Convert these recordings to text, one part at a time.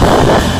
Woo!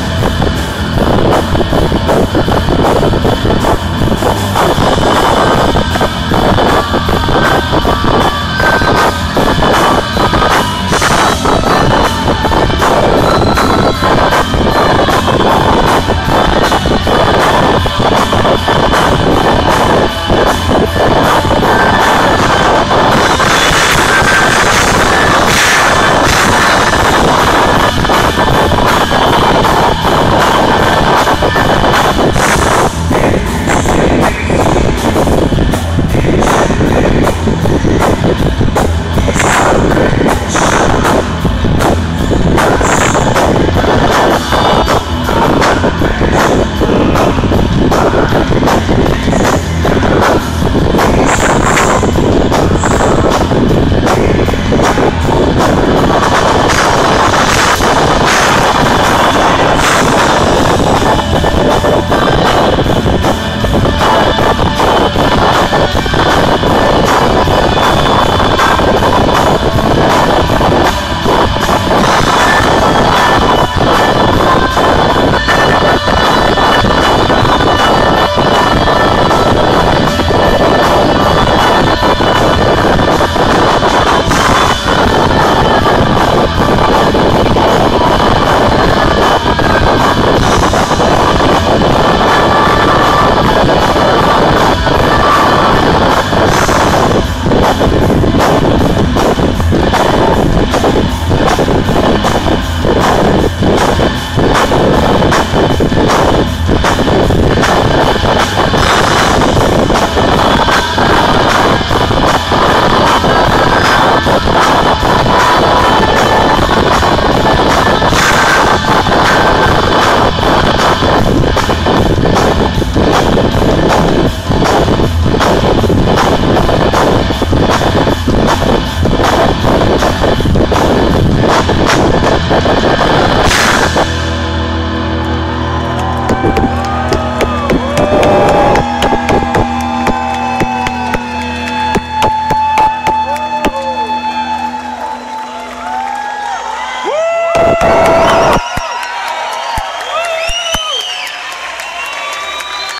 you